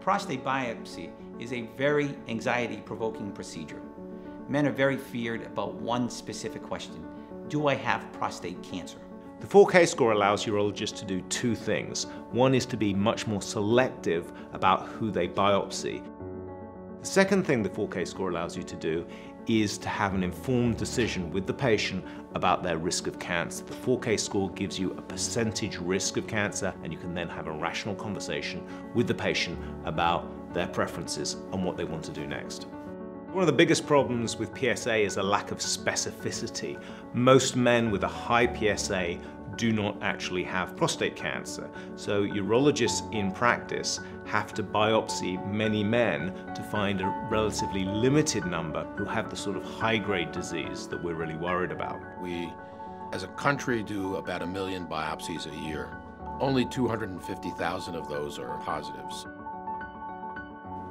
Prostate biopsy is a very anxiety-provoking procedure. Men are very feared about one specific question. Do I have prostate cancer? The 4K score allows urologists to do two things. One is to be much more selective about who they biopsy. The second thing the 4K score allows you to do is to have an informed decision with the patient about their risk of cancer. The 4K score gives you a percentage risk of cancer and you can then have a rational conversation with the patient about their preferences and what they want to do next. One of the biggest problems with PSA is a lack of specificity. Most men with a high PSA do not actually have prostate cancer. So urologists in practice have to biopsy many men to find a relatively limited number who have the sort of high-grade disease that we're really worried about. We, as a country, do about a million biopsies a year. Only 250,000 of those are positives.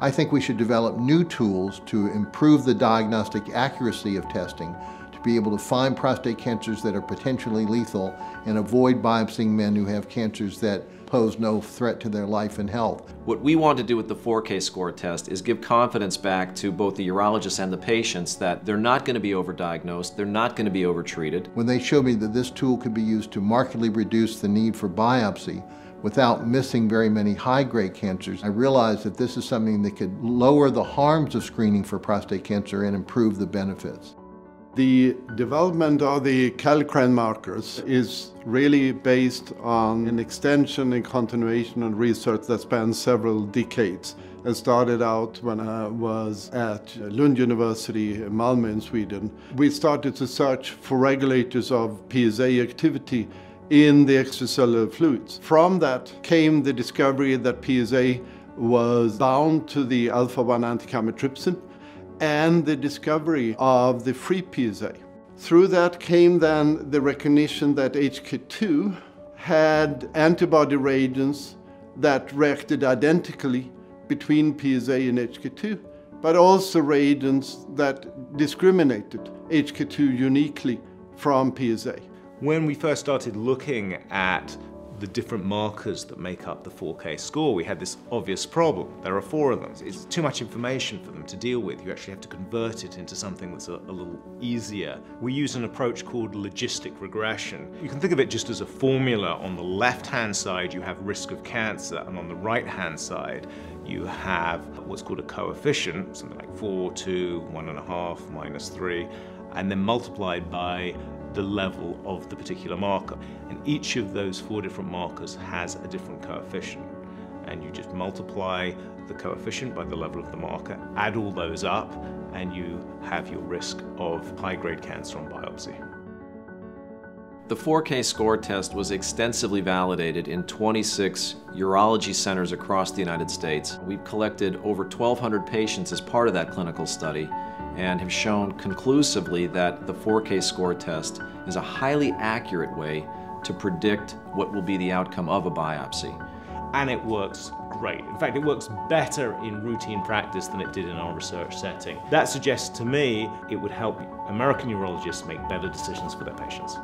I think we should develop new tools to improve the diagnostic accuracy of testing to be able to find prostate cancers that are potentially lethal and avoid biopsying men who have cancers that pose no threat to their life and health. What we want to do with the 4K score test is give confidence back to both the urologists and the patients that they're not going to be overdiagnosed, they're not going to be overtreated. When they showed me that this tool could be used to markedly reduce the need for biopsy, without missing very many high-grade cancers, I realized that this is something that could lower the harms of screening for prostate cancer and improve the benefits. The development of the kallikrein markers is really based on an extension and continuation of research that spans several decades. It started out when I was at Lund University in Malmö in Sweden. We started to search for regulators of PSA activity in the extracellular fluids. From that came the discovery that PSA was bound to the alpha-1 antichymotrypsin and the discovery of the free PSA. Through that came then the recognition that HK2 had antibody reagents that reacted identically between PSA and HK2, but also reagents that discriminated HK2 uniquely from PSA. When we first started looking at the different markers that make up the 4K score, we had this obvious problem. There are four of them. It's too much information for them to deal with. You actually have to convert it into something that's a, a little easier. We use an approach called logistic regression. You can think of it just as a formula. On the left-hand side, you have risk of cancer, and on the right-hand side, you have what's called a coefficient, something like 4, 2, 1.5, minus 3, and then multiplied by the level of the particular marker. And each of those four different markers has a different coefficient. And you just multiply the coefficient by the level of the marker, add all those up, and you have your risk of high-grade cancer on biopsy. The 4K score test was extensively validated in 26 urology centers across the United States. We've collected over 1,200 patients as part of that clinical study and have shown conclusively that the 4K score test is a highly accurate way to predict what will be the outcome of a biopsy. And it works great. In fact, it works better in routine practice than it did in our research setting. That suggests to me it would help American urologists make better decisions for their patients.